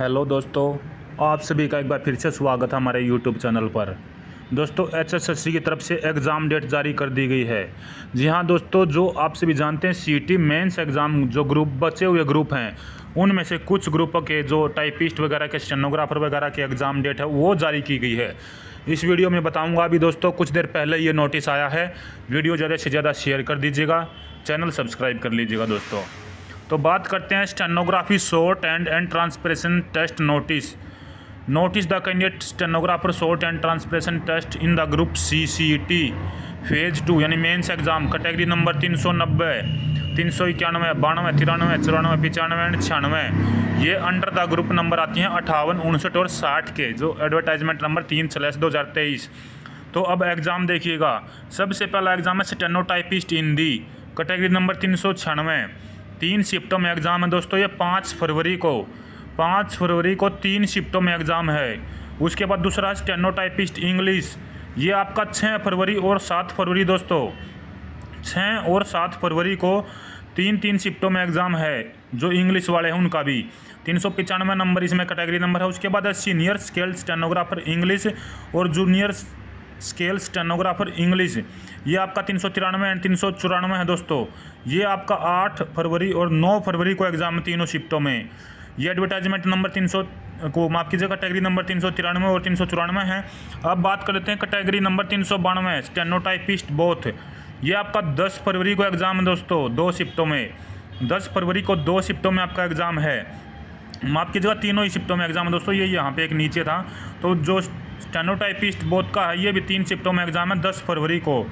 Hello दोस्तों, आप सभी का एक बार फिर से स्वागत है हमारे यूट्यूब चैनल पर। दोस्तों एच एस एस सी की तरफ़ से एग्ज़ाम डेट जारी कर दी गई है। जी हाँ दोस्तों, जो आप सभी जानते हैं सी टी मेन्स एग्ज़ाम जो ग्रुप बचे हुए ग्रुप हैं, उनमें से कुछ ग्रुप के जो टाइपिस्ट वगैरह के स्टेनोग्राफर वगैरह के एग्ज़ाम डेट है, वो जारी की गई है। इस वीडियो में बताऊँगा अभी दोस्तों, कुछ देर पहले ये नोटिस आया है। वीडियो ज़्यादा से ज़्यादा शेयर कर दीजिएगा चैनल सब्सक्राइब कर लीजिएगा दोस्तों। तो बात करते हैं stenography short and and transcription test notice. Notice the candidate stenographer short and transcription test in the group C C T phase two यानी मेंस एग्ज़ाम कैटेगरी नंबर तीन सौ नब्बे, तीन सौ इक्यानवे, बानवे, तिरानवे, चौरानवे, पचानवे एंड छियानवे। ये अंडर द ग्रुप नंबर आती हैं अठावन, उनसठ और साठ के, जो एडवर्टाइजमेंट नंबर तीन स्लैश दो हज़ार तेईस। तो अब एग्ज़ाम देखिएगा। सबसे पहला एग्ज़ाम है stenotypist in the category number तीन सौ छियानवे। तीन शिफ्टों में एग्ज़ाम है दोस्तों, ये पाँच फरवरी को। पाँच फरवरी को तीन शिफ्टों में एग्ज़ाम है। उसके बाद दूसरा स्टेनोटाइपिस्ट इंग्लिश। ये आपका छः फरवरी और सात फरवरी दोस्तों। छः और सात फरवरी को तीन तीन शिफ्टों में एग्ज़ाम है, जो इंग्लिश वाले हैं उनका भी। तीन सौ पचानवे नंबर इसमें कैटेगरी नंबर है। उसके बाद है सीनियर स्केल स्टेनोग्राफर इंग्लिश और जूनियर स्केल स्टेनोग्राफर इंग्लिश। ये आपका तीन सौ तिरानवे एंड तीन सौ चौरानवे है दोस्तों। ये आपका आठ फरवरी और नौ फरवरी को एग्ज़ाम है तीनों शिफ्टों में। ये एडवर्टाइजमेंट नंबर तीन सौ, को माफ़ कीजिए कैटेगरी नंबर तीन सौ तिरानवे और तीन सौ चौरानवे है। अब बात कर लेते हैं कैटेगरी नंबर तीन सौ बानवे स्टेनोटाइपिस्ट बोथ ये आपका दस फरवरी को एग्ज़ाम है दोस्तों, दो शिफ्टों में। दस फरवरी को दो शिफ्टों में आपका एग्ज़ाम है। माफ़ कीजिएगा, तीनों ही शिफ्टों में एग्ज़ाम है दोस्तों, ये यहाँ पे एक नीचे था। तो जो स्टेनोटाइपिस्ट बोध का है, ये भी तीन शिफ्टों में एग्ज़ाम है, दस फरवरी को।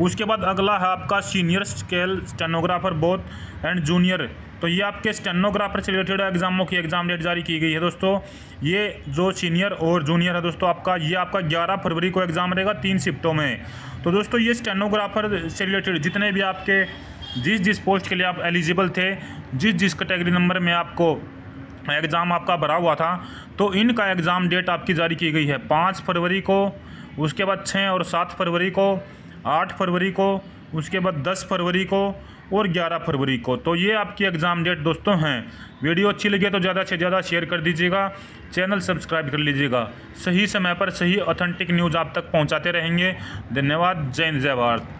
उसके बाद अगला है आपका senior scale stenographer both and junior. तो ये आपके स्टेनोग्राफर से रिलेटेड एग्जामों की एग्ज़ाम डेट जारी की गई है दोस्तों। ये जो सीनियर और जूनियर है दोस्तों, आपका, ये आपका 11 फरवरी को एग्ज़ाम रहेगा तीन शिफ्टों में। तो दोस्तों, ये स्टेनोग्राफर से रिलेटेड जितने भी आपके, जिस जिस पोस्ट के लिए आप एलिजिबल थे, जिस जिस कैटेगरी नंबर में आपको एग्ज़ाम आपका भरा हुआ था तो इनका एग्ज़ाम डेट आपकी जारी की गई है। पाँच फरवरी को, उसके बाद छः और सात फरवरी को, आठ फरवरी को, उसके बाद दस फरवरी को और ग्यारह फरवरी को। तो ये आपकी एग्ज़ाम डेट दोस्तों हैं। वीडियो अच्छी लगी तो ज़्यादा से ज़्यादा शेयर कर दीजिएगा, चैनल सब्सक्राइब कर लीजिएगा। सही समय पर सही ऑथेंटिक न्यूज़ आप तक पहुंचाते रहेंगे। धन्यवाद, जय जय भारत।